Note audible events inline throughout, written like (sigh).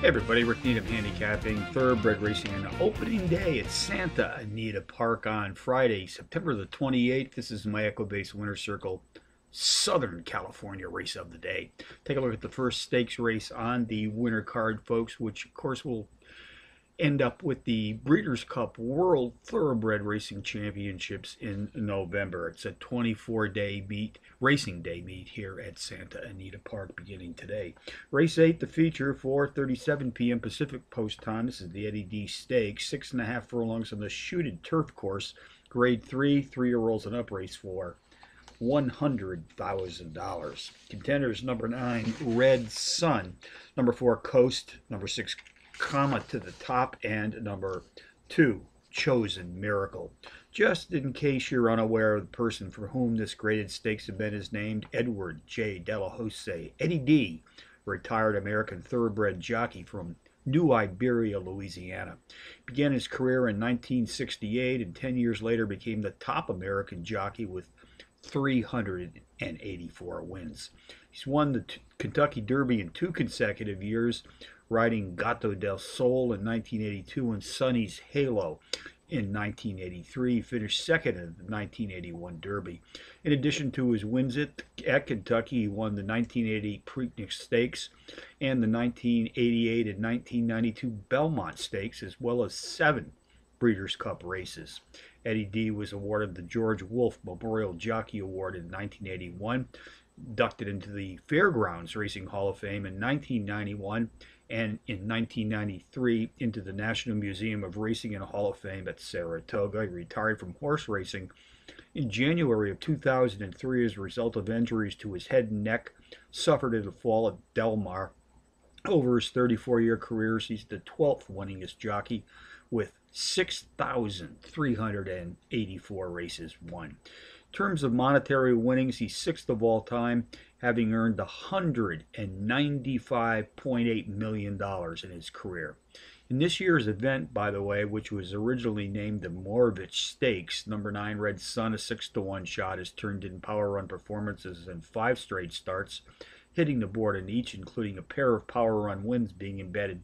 Hey everybody, Rick Needham handicapping thoroughbred racing on opening day at Santa Anita Park on Friday, September the 28th. This is my Equibase Winter Circle Southern California race of the day. Take a look at the first stakes race on the winter card, folks, which of course will end up with the Breeders' Cup World Thoroughbred Racing Championships in November. It's a 24-day meet, racing day meet here at Santa Anita Park beginning today. Race 8, the feature, 4.37 p.m. Pacific Post Time. This is the Eddie D Stakes, six and a half furlongs on the shooted turf course, grade 3, three-year-olds and up race 4. $100,000. Contenders number 9, Red Sun. Number 4, Coast. Number 6, comma to the top, and number two, chosen miracle. Just in case you're unaware of the person for whom this graded stakes event is named, Edward J. Delahoussaye, Eddie D., retired American thoroughbred jockey from New Iberia, Louisiana. Began his career in 1968 and 10 years later became the top American jockey with 384 wins. He's won the Kentucky Derby in two consecutive years, riding Gato del Sol in 1982 and Sunny's Halo in 1983. Finished second in the 1981 Derby. In addition to his wins at, at Kentucky, he won the 1980 Preakness Stakes and the 1988 and 1992 Belmont Stakes, as well as seven Breeders' Cup races. Eddie D was awarded the George Woolf Memorial Jockey Award in 1981, inducted into the Fairgrounds Racing Hall of Fame in 1991, and in 1993 into the National Museum of Racing and Hall of Fame at Saratoga. He retired from horse racing in January of 2003 as a result of injuries to his head and neck suffered in the fall at Del Mar. Over his 34 year career, he's the 12th winningest jockey with 6,384 races won. In terms of monetary winnings, he's sixth of all time, having earned $195.8 million in his career. In this year's event, by the way, which was originally named the Morvich Stakes, number nine Red Sun, a six to one shot, has turned in power run performances in five straight starts, hitting the board in each, including a pair of power run wins being embedded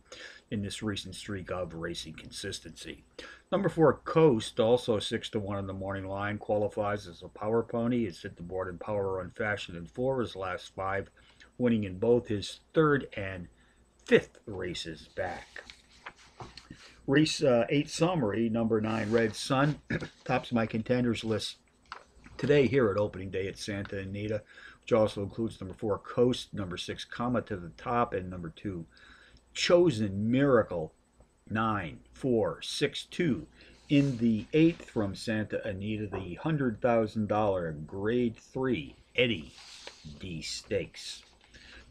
in this recent streak of racing consistency. Number four, Coast, also 6 to 1 on the morning line, qualifies as a power pony. It's hit the board in power run fashion in four of his last five, winning in both his third and fifth races back. Race uh, 8 summary, number 9, Red Sun, (clears throat) tops my contenders list today here at opening day at Santa Anita, which also includes number 4, Coast, number 6, Comma to the top, and number 2, chosen miracle 9 4 6 2 in the eighth from Santa Anita the $100,000 grade 3 Eddie D Stakes.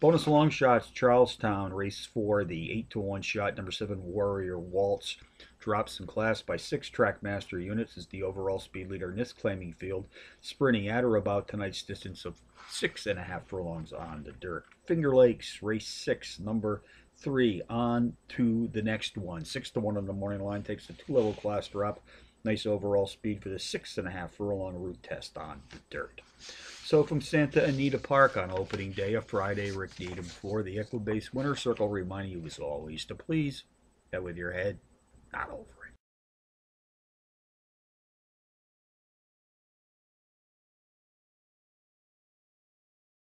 Bonus long shots Charles Town race 4 the 8 to 1 shot number 7 Warrior Waltz drops in class by six trackmaster units as the overall speed leader in this claiming field, sprinting at or about tonight's distance of six and a half furlongs on the dirt. Finger Lakes, race six, number three on to the next one. Six to one on the morning line takes a two level class drop. Nice overall speed for the six and a half furlong route test on the dirt. So from Santa Anita Park on opening day of Friday, Rick Needham for the Equibase Winter Circle, reminding you as always to please, head with your head, not over.